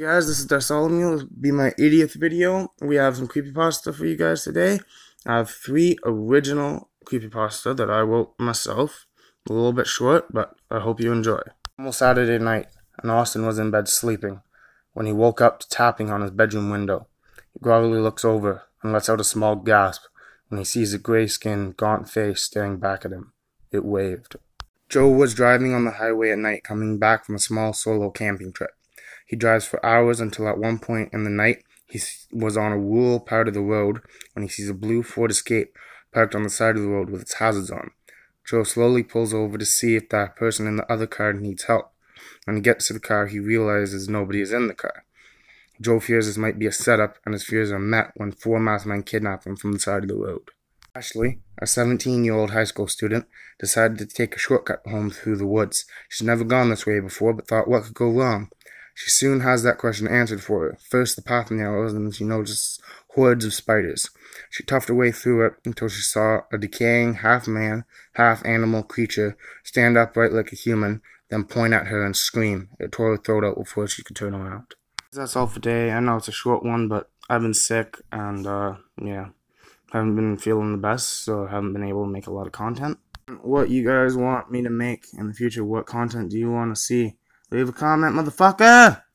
Hey guys, this is. This will be my 80th video. We have some creepypasta for you guys today. I have three original creepypasta that I wrote myself. A little bit short, but I hope you enjoy. Almost Saturday night, and Austin was in bed sleeping when he woke up to tapping on his bedroom window. He groggily looks over and lets out a small gasp when he sees a gray-skinned, gaunt face staring back at him. It waved. Joe was driving on the highway at night coming back from a small solo camping trip. He drives for hours until at one point in the night he was on a rural part of the road when he sees a blue Ford Escape parked on the side of the road with its hazards on. Joe slowly pulls over to see if that person in the other car needs help. When he gets to the car, he realizes nobody is in the car. Joe fears this might be a setup, and his fears are met when four masked men kidnap him from the side of the road. Ashley, a 17 year old high school student, decided to take a shortcut home through the woods. She's never gone this way before, but thought what could go wrong? She soon has that question answered for her. First the path narrows, and then she notices hordes of spiders. She toughed her way through it until she saw a decaying, half man, half animal creature stand upright like a human, then point at her and scream. It tore her throat out before she could turn around. That's all for today. I know it's a short one, but I've been sick, and uh, yeah, haven't been feeling the best, so haven't been able to make a lot of content. What you guys want me to make in the future? What content do you want to see? Leave a comment, motherfucker!